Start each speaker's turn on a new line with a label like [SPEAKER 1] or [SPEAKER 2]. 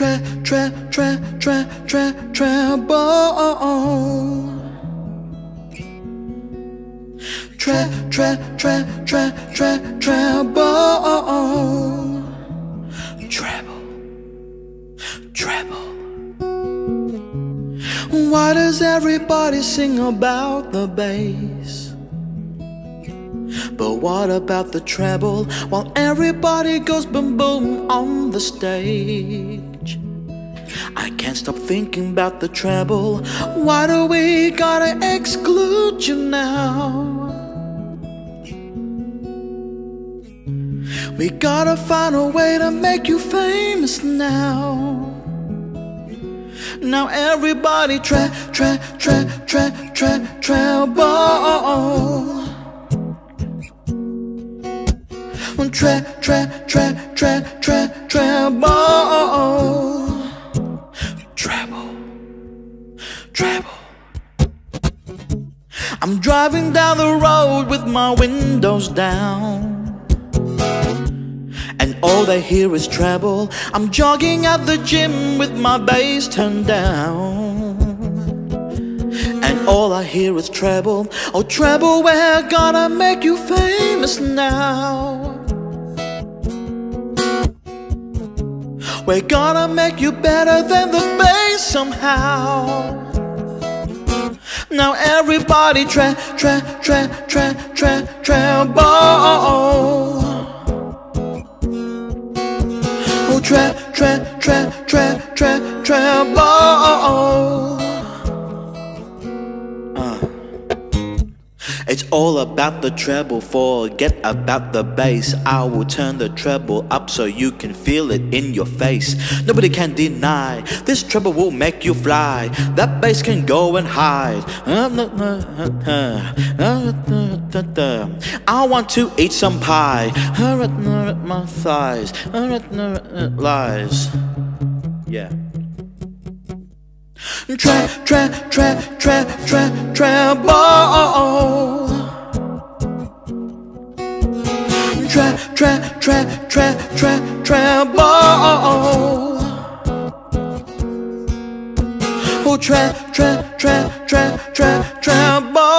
[SPEAKER 1] tre, tre, tre, tre, tre, treble. Tre, tre, tre, tre, tre, treble. Treble, treble. Why does everybody sing about the bass? But what about the treble while everybody goes boom boom on the stage? I can't stop thinking about the treble. Why do we gotta exclude you now? We gotta find a way to make you famous now. Now everybody tra tra tra tra tra treble. Tre tre tre tre tre treble. Treble. Treble. I'm driving down the road with my windows down. And all they hear is treble. I'm jogging at the gym with my bass turned down. And all I hear is treble. Oh, treble, we're gonna make you famous now. We're gonna make you better than the bass somehow. Now everybody tre tre tre tre tre treble. Oh, tre tre tre tre tre treble. All about the treble, forget about the bass. I will turn the treble up so you can feel it in your face. Nobody can deny this treble will make you fly. That bass can go and hide. I want to eat some pie. My thighs, lies. Yeah. Tre, tre, tre, tre, tre, treble. tra tra tra tra tra treble. Oh, tra tra tra tra tra treble.